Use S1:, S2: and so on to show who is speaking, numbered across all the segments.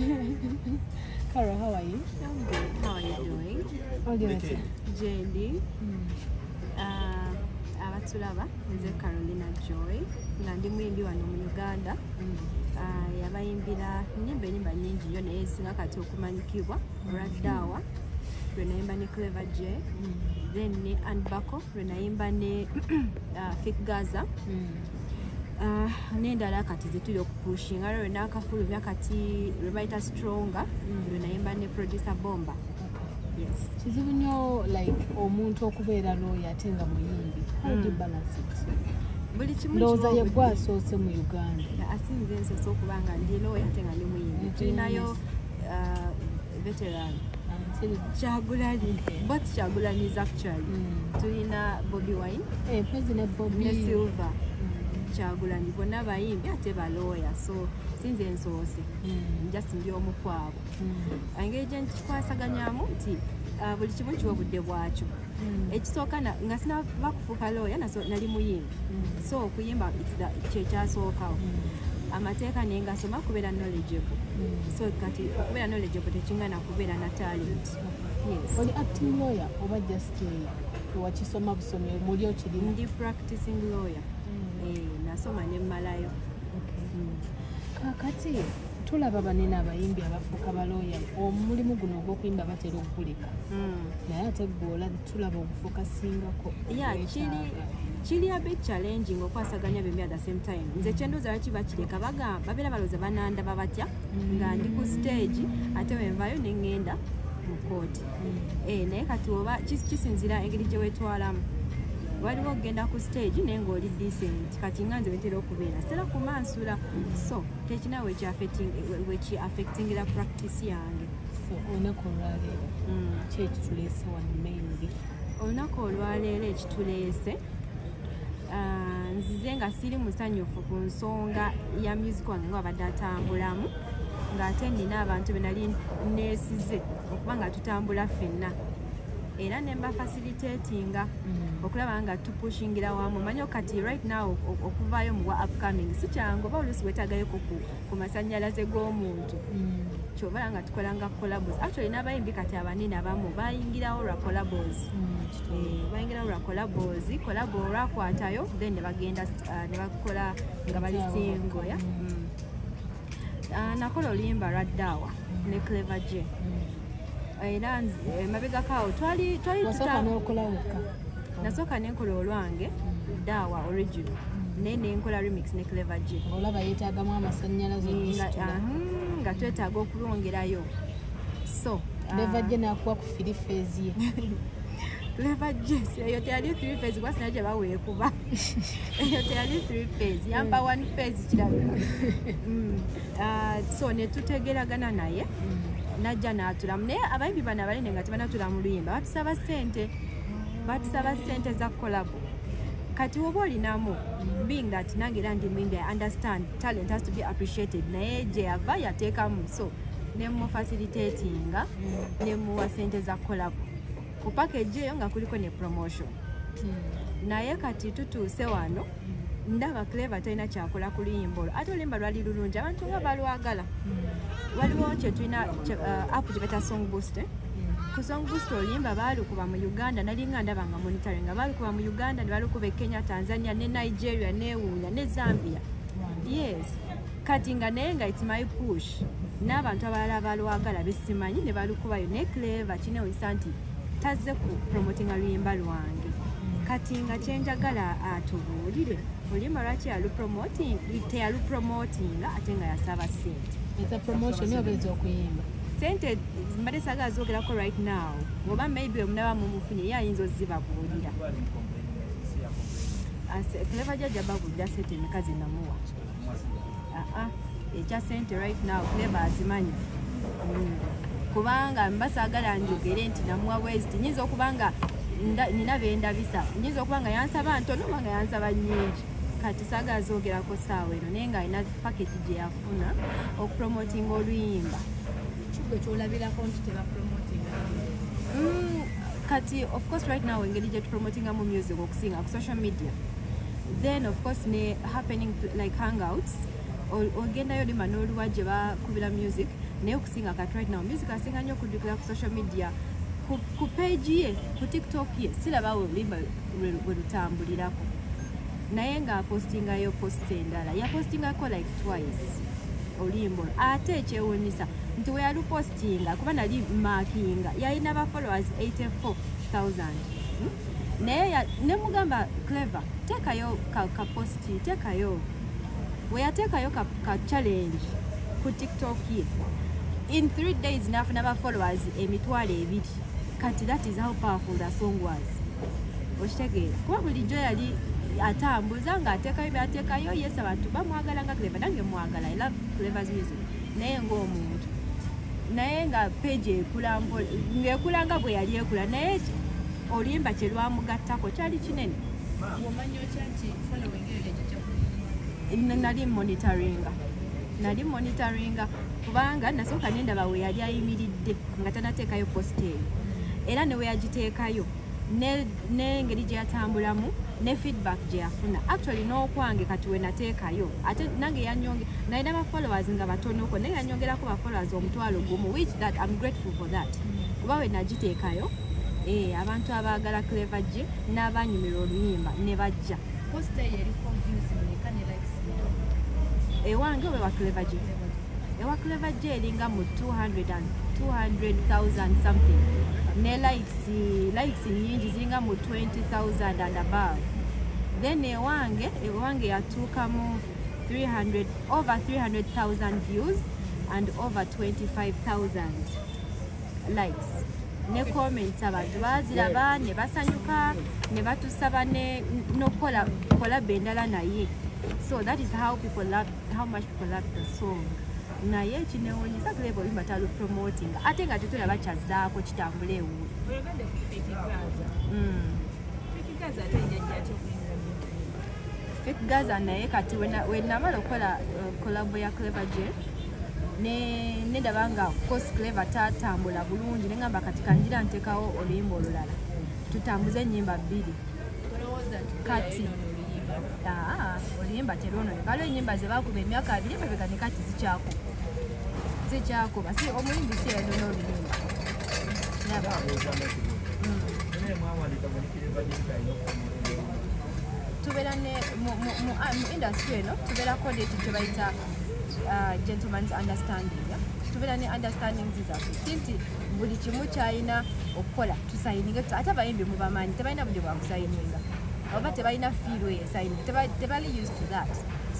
S1: Carol, how are you?
S2: I'm good. How are you doing?
S1: Oli otya?
S2: JD.
S1: Mm.
S2: Uh, abatulaba nze Carolina Joy nga ndi muyimbi wano mu Uganda.
S1: Mm.
S2: Uh, yabayimbira nnyimba ennyimba nnyingi nnyo naye esinga kati okumanyikibwa Raddawa lwe nayimba ne Clever J then ne Anbako lwe nayimba ne uh, Fik Gaza n'endala kati zetuli okupushinga lwe nakafulumya kati lwe bayita Stronger
S1: Mm.
S2: lwe nayimba ne Producer Bomba.
S1: Kizibu nnyo like omuntu okubeera looya ate nga muyimbi
S2: Mm.
S1: ndowooza yegwe asoose mu uganda
S2: asinze ensoso okuba nga ndi looya ate nga ndi muyimbi tulinayo uh, veteran
S1: Until-
S2: kyagulanyi both kyagulanyi's actually
S1: Mm.
S2: tulina bobi wine
S1: Eh, president Bobby.
S2: ne silver. Kyagulanyi bonna bayimbi ate balooya so sinze ensoose
S1: Mm.
S2: just ndi omu kwabo
S1: Mm.
S2: engeri gye nkikwasaganyamu nti uh, buli kimu kiwa obudde bwakyo
S1: Mm.
S2: ekisooka nga sinaba kufuuka looya nali muyimbi
S1: Mm.
S2: so okuyimba kyekyasookawo
S1: Mm.
S2: amateeka naye ngasoma kubeera knowledgeable
S1: Mm.
S2: so kati okubeera knowledgeable tekingana kubeera na talent
S1: oli acting lawyer oba just eh, wakisoma busomi muli okirimu
S2: ndi practicing lawyer nasoma nemmalayo. Mm.
S1: kakati tulaba banene abayimbi abafuuka balooya omulimu guno ogw'okuyimba batera okuguleka.
S2: Mm.
S1: naye ate gwola tulaba obufuuka singako
S2: kiri kiri a bit challenging okwasaganya bembi at the same time. Nze kyendoza lwaki bakireka babeera balooza banandaba batya nga ndi ku stage ate wenvayo neŋŋenda mu kooti Eh, naye kati oba kis- kisinzira engeri gye weetwalamu waliwo okgenda ku stage naye ngaoli decent. Kati nga nze wetera okubeera sitera kumansula. So tekina weki affectingira practice yange.
S1: Olunaku olwaleero
S2: Mm.
S1: ki ekituleese wano mainly?
S2: Olunaku olwaleero ekituleese ah, nzize nga siri musanyufu ku nsonga ya music wange nga wabadde atambulamu ng'ate nina abantu be nali neesize okuba nga tutambula ffenna. Era ne mba facilitatinga
S1: Mm.
S2: Okulaba nga tupushingira wamu manyi kati right now okuvaayo mu bwa upcoming si kyangu oba oluusi wetagayoku ku, masanyalaze g'omuntu.
S1: Mm.
S2: kyobala nga tukola nga collabos actually n'abayimbi kati abanene abamu bayingirawo lwa collabos
S1: Mm.
S2: Eh, bayingirawo lwa collabos collabo olwakwatayo then ne bagenda uh, ne bakola nga bali
S1: Kyawa.
S2: singo ya?
S1: Mm.
S2: Ah, nakola oluyimba lwa ddaawa ne clever j. Era nzi- emabegakaawo twali twali nasooka nenkola olwange
S1: Mm.
S2: ddaawa original. Naye nenkola remix ne clever j
S1: ng'olaba yeetaagamu amasannyalaze
S2: nga, twetaaga okulwongerayo so ah,
S1: leva gye n'akuwa ku firifeezi ye.
S2: Clever j eyo teyali three phase kuba sina gye baweekuba. Eyo teyali three phase yamba one phase kirabika. Mm. Ah, so ne tutegeragana naye
S1: Mm.
S2: najja n'atulamu. Naye abayimbi bano abalene nga tebanatula mu luyimba batusaba ssente batusaba ssente za kolabo. Kati woba olinamu being that nange era ndi muyimbi i understand talent has to be appreciated. Naye gye yava yateekamu so nemufacilitatinga nemuwa ssente za kolabo. Ku package eyo nga kuliko ne promotion. Naye kati tutuuse wano ndaba cleva talina kyakola ku luyimba olwo. Ate oluyimba lwali lulungi abantu nga balwagala. Waliwo kyetulina app gye beta song booster.
S1: Mm.
S2: Ku song booster oluyimba baalukuba mu uganda. Nalinga ndaba nga monitoring nga baalukuba mu uganda ne balukuba e kenya tanzania ne nigeria ne wunya ne zambia. Yes. Kati nga naye nga its my push. N'abantu abalala balwagala besimanyi ne balukubayo ne cleva kinewisa nti tazze ku promotinga luyimba lwange. Kati nga kyenjagala atubuulire oluyimba lwaki yalupromoting teyalupromotinga ate nga yasaba sente
S1: eza promotion oba eza okuyimba
S2: sente mbadde saagala zoogerako right now. Oba maybe omunaba mumufunye ye ayinza ozibabuulira cleva jajja babuulira sente emeka zenamuwa aa ekya sente right now cleva azimanyi. Mm. kubanga mba saagala njogere nti namuwa bweziti nyinza okuba nga nda- nina bendabisa nyinza okuba nga yansaba ntono oba nga yansaba nyingi kati saagala zoogerako saawa eno naye nga alina paketi gye yafuna okupromotinga oluyimba
S1: kigwe kyolabirako nti tebapromotinga
S2: Mm, kati of course right now engeri gye tupromotinga mu music okusinga ku social media. Then of course ne happening like hangouts. Ogendayo lima n'oluwa gye bakubira music naye okusinga kat right now. Music asinga nnyo okudukira ku social media. Ku, page ye ku tiktok ye siraba oluyimba bwe lutambulirako naye ng'apostingayo post endala yapostingako like twice. Oluyimba ate ekyewuunyisa nti we yalupostinga kuba nali makinga yalina ba followers 84000 Hmm? naye ya- ne mugamba clever teekayo ka, posti teekayo we yateekayo ka, ka challenge ku tiktok ye. In three days nafuna ba followers emitwalo ebiri. Kati that is how powerful the song was. Okitegeera kuba bulijjo yali atambuza ng'ateekayo byateekayo yes abantu bamwagala nga clever nange mwagala i love clever's music. Naye ng'omuntu naye nga page ekula mpola ng'ekula nga bwe yali ekula naye oluyimba kye lwamugattako kyali kinene. Nali monitoringa. Nali monitoringa kubanga nasooka nendaba we yali ayimiridde nga tanateekayo post eyo era ne we yagiteekayo. Ne- n'engeri gye yatambulamu ne feedback gye yafuna. Actually n'okwange kati we nateekayo ate nange yanyonge nalina ba followers nga batonoko naye yanyongerako ba followers omutwalo gumu which that I'm grateful for that. Kuba we nagiteekayo eh, abantu abaagala clever gye n'abanyumira oluyimba ne bajja. Ewange oba ewa clever gye? Ewa clever gye eringa mu 200 and 200,000 something ne likes likes nyingi ziringa mu 20,000 and above. Then ewange ewange yatuuka mu 300 over 300,000 views and over 25,000 likes. Ne comments abantu baziraba ne basanyuka ne batusaba nokukola kolaba endala naye. So that is how people love how much people love the song naye kinewunyisa kuleba oluyimba talupromoting ate nga tetulaba kyazzaako kitambule ewuwe Fik Gaza. Naye kati wena- we namala okukola uh, kolabo ya Clever J ne nedaba nga course Clever tatambula bulungi nengamba kati kanjira ntekawo oluyimba olulala tutambuze ennyimba bbiri.
S1: Olowooza nti
S2: Kati.
S1: Oluyimba
S2: terwonoyo kale ennyimba ze bakuba emyaka abiri emabega ne kati zikyakuba zikyakuba si omuyimbi si yadona oluyimba Kiraba? Mm. tubeera ne mu- ah, industry eno tubeerako deti kye bayita uh, gentlemans understanding. Tubeera ne understanding zizaffe si nti buli kimu kyalina okukola tusayininge tusa- ate abayimbi mubamanyi tebalina budde bwakusayininga oba tebalina esayininga Teba- tebali used to that.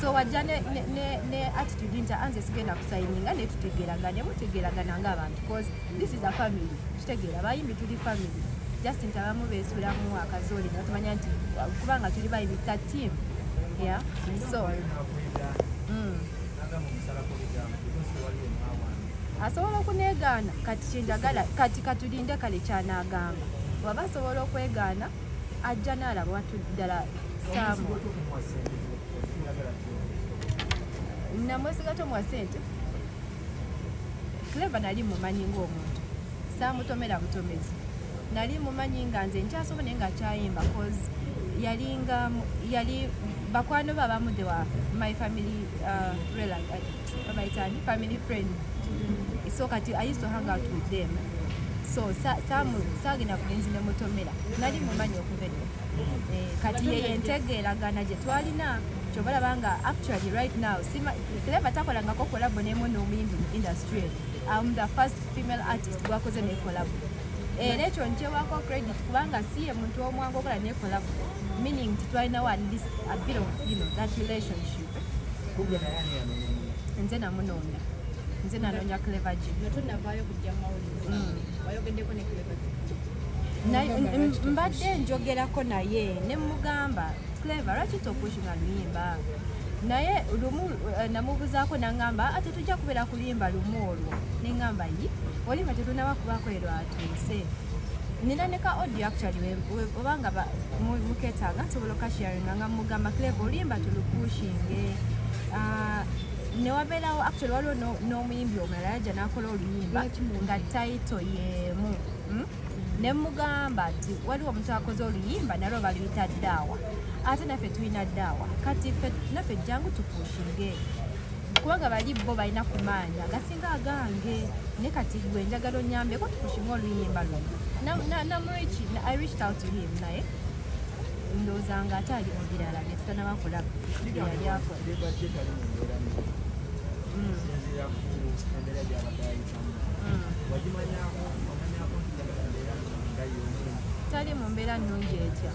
S2: So wajja ne, ne, ne, attitude nti anze sigenda kusayininga naye tutegeeragane mutegeeragana ng'abantu cause this is a family kitegeera abayimbi tuli family just nti abamu beesulamu akazooli nga tumanya nti kubanga tuli bayibisa team yeah? So mm. asobola okuneegaana kati kyenjagala kati katulinde kale kyanaagamba. Waba asobola okwegaana ajja n'alaba watu ddala saamu. Namwesiga tomwa sente cleva nali mumanyi ng'omuntu. Saamutomera butomezi. Nali mumanyi nga nze nkyasobo naye nga kyayimba cause yalinga yali bakwano be abamu de wa my family uh, rela- uh, babayitani family friend. So kati i used to hang out with them so saagenda kugenzi ne mutomera. Nali mumanyi okuva edda Eh, kati yeye ntegeeragana gye twalina kyobalaba nga actually right now cleva takolangako kolabo nemu n'omuyimbi mu industry. Um, the first female artist gwakoze ne kolabo era ekyo nkyewako credit kubanga si ye muntu omwangu okola ne kolabo meaning ti twalinawo at least a bit of you know, that relationship. Nze namunoonya nze nanoonya cleva gye
S1: wayogeddeko ne
S2: m- mbadde njogerako naye ne mugamba clever lwaki topushinga luyimba naye lumu eh, namubuzaako naŋŋamba ate tujja kubeera kuluyimba lumu olwo. Neŋŋamba yi oluyimba tetunaba kubaako ero atuuse. Nina neka audio actually obanga ba- mu- muketaaga nsobola okasharinga nga mugamba clever oluyimba tulupushinge Ah, newabeerawo actually waliwo no- n'omuyimbi omulala yajja n'akola oluyimba. Nga taito yeemu mm? ne mugamba nti waliwo omuntu akoze oluyimba nalwo baluyita ddaawa. Ate naffe tulina ddaawa. Kati ffe- naffe jangu tupushinge kubanga bali bo balina ku maanyi agasinga agange ne kati gwe njagala onyambeko tukushime oluyimba luno. Na- na- namuriki i reached out to him naye ndowooza nga ate ali mu birala bye tutanabakola byeyali akola Mm, mm. tali mu mbeera nnungi etya?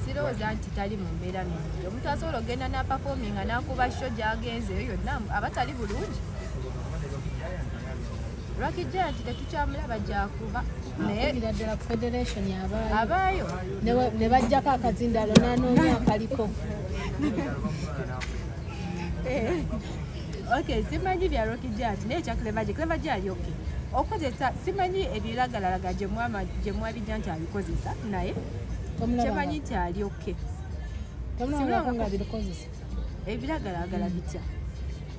S2: Sirowooza nti tali mu mbeera nnungi. Omuntu asobola okgenda napafominga n'akuba sho gy'agenzeyo yonna aba tali bulungi. Lwakijja nti tetukyamulaba gyakuba naye
S1: kugira ddala ku federation abaayo. Ne bajjako akazindalo nanoonya akaliko.
S2: Okay simanyi bya rokijati naye ekya clevaje ali okay. Okozesa simanyi ebiragalalagala gye mwabijja nti abikozesa naye? Kyemanyi nti ali okay. Ebiragalagala bitya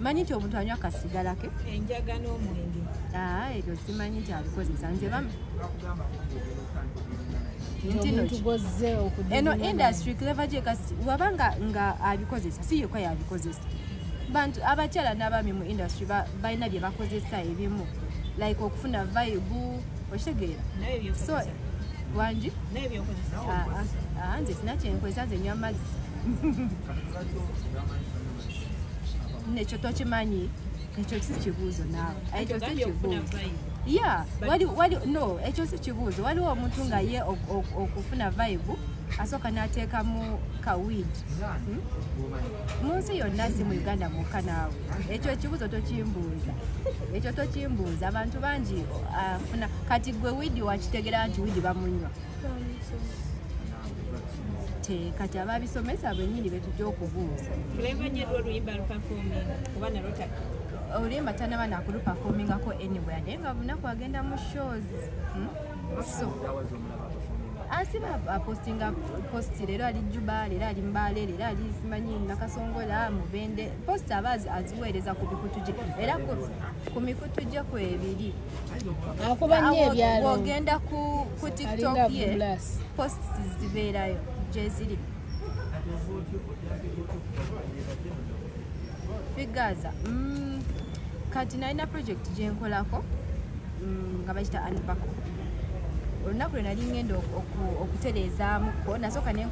S2: manyi nti omuntu anywa akasigala ke
S3: enjaga n'omwenge
S2: aa ebyo simanyi nti abikozesa nze bam nti no
S1: omuntu gozze
S2: eno industry clevaje kasi waba nga, abikozesa si yekka yabikozesa. Bantu abakyala n'abaami mu industry ba- balina bye bakozesa ebimu. Like okufuna vibe okitegeera so wangi Ah, ah, ah, nze sina kyenkozesa nze nywa mazzi nekyo tokimanyi ekyo si kibuuzo naawe ekyo si kibuuzo ya no ekyo si kibuuzo waliwo omuntu nga ye ok- ok- okufuna vibe asooka n'ateekamu kawid mu nsi yonna si mu uganda mwokka naawe ekyo ekibuuzo tokimbuuza ekyo tokimbuuza abantu bangi afuna kati gwe widi wakitegera nti widi bamunywa kati ababisomesa bennyini betujja okubuuza.
S3: Lwo oluyimba luperforming kuba nalwo
S2: oluyimba tanaba nakuluperformingako anywhere naye nga bunaku agenda mu shows. Hmm? so ansiba apostinga posti leero ali juba leero ali mbaale leero ali simanyi nakasongola mubende. Posti aba azi- aziweereza ku mikutu gye. Era ku- ku mikutu gye kwebiri
S1: nnyo ebyalo.
S2: bwogenda ku ku tiktok ye
S1: bulas.
S2: post zibeerayo gyeziri figaza mm, kati nalina project gyenkolako mm, nga bakita anbako olunaku lwe nali ngenda oku- oku- okutereezaamuko nasooka ne